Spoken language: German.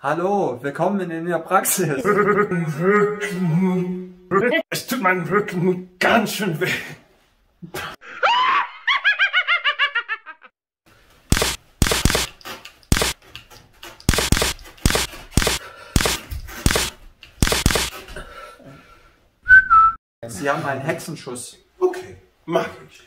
Hallo, willkommen in der Praxis. Es tut meinem Rücken ganz schön weh. Sie haben einen Hexenschuss. Okay, mag ich.